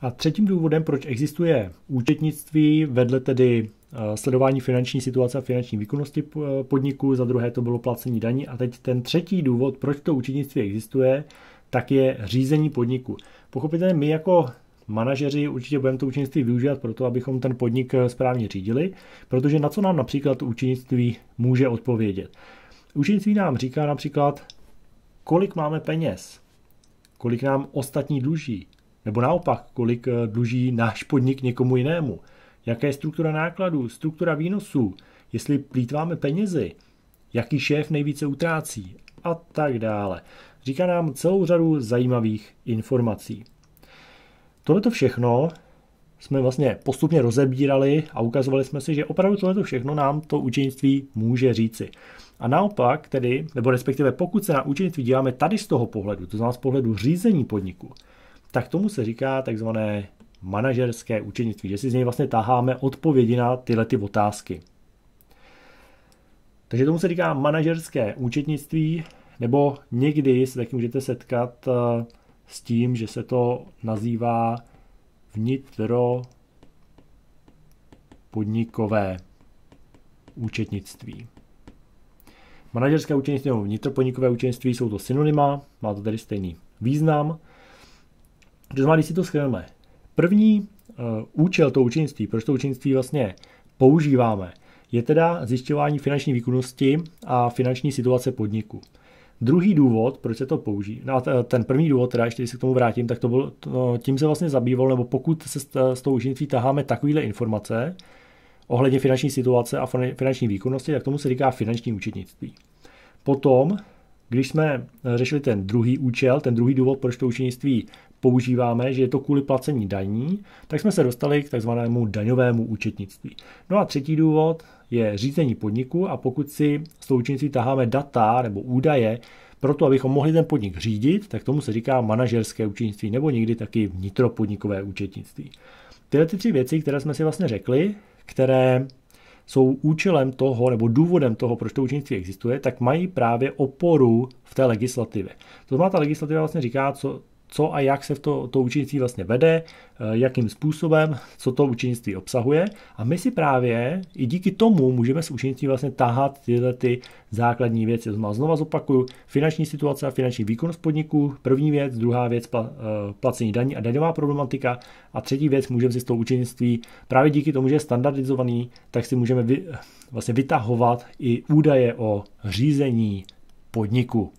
A třetím důvodem, proč existuje účetnictví, vedle tedy eh, sledování finanční situace a finanční výkonnosti eh, podniku, za druhé to bylo placení daní a teď ten třetí důvod, proč to účetnictví existuje, tak je řízení podniku. Pochopitelně my jako manažeři určitě budeme to účetnictví využívat pro to, abychom ten podnik eh, správně řídili, protože na co nám například účetnictví může odpovědět. Účetnictví nám říká například, kolik máme peněz, kolik nám ostatní dluží, nebo naopak, kolik eh, dluží náš podnik někomu jinému, jaká je struktura nákladů, struktura výnosů, jestli plítváme penězi, jaký šéf nejvíce utrácí a tak dále. Říká nám celou řadu zajímavých informací. Tohle všechno jsme vlastně postupně rozebírali a ukazovali jsme si, že opravdu tohle všechno nám to učenictví může říci. A naopak tedy, nebo respektive pokud se na učenictví díváme tady z toho pohledu, to znamená z pohledu řízení podniku, tak tomu se říká takzvané manažerské učenictví, že si z něj vlastně taháme odpovědi na tyhle ty otázky. Takže tomu se říká manažerské účetnictví, nebo někdy se taky můžete setkat eh, s tím, že se to nazývá vnitro podnikové účetnictví. Manažerské účetnictví nebo vnitropodnikové účetnictví jsou to synonyma, má to tedy stejný význam. To znamená, když si to schrneme, první uh, účel toho účetnictví, proč to účetnictví vlastně používáme, je teda zjišťování finanční výkonnosti a finanční situace podniku. Druhý důvod, proč se to použí, no ten první důvod, teda ještě když se k tomu vrátím, tak to byl, to, tím se vlastně zabýval, nebo pokud se s tou účetnictví taháme takovéhle informace ohledně finanční situace a finanční výkonnosti, tak tomu se říká finanční účetnictví. Potom, když jsme řešili ten druhý účel, ten druhý důvod, proč to účetnictví používáme, že je to kvůli placení daní, tak jsme se dostali k takzvanému daňovému účetnictví. No a třetí důvod je řízení podniku a pokud si tou účetnictví taháme data nebo údaje, proto, abychom mohli ten podnik řídit, tak tomu se říká manažerské účetnictví nebo někdy taky vnitropodnikové účetnictví. Tyhle ty tři věci, které jsme si vlastně řekli, které jsou účelem toho nebo důvodem toho, proč to účetnictví existuje, tak mají právě oporu v té legislativě. To znamená, ta legislativa vlastně říká, co, co a jak se v to, to učenictví vlastně vede, eh, jakým způsobem, co to učenictví obsahuje. A my si právě i díky tomu můžeme s učenictví vlastně tahat tyhle ty základní věci. To znova zopakuju, finanční situace a finanční výkonnost podniku, první věc, druhá věc, eh, placení daní a daňová problematika a třetí věc, můžeme si z toho učenictví právě díky tomu, že je standardizovaný, tak si můžeme vy, vlastně vytahovat i údaje o řízení podniku.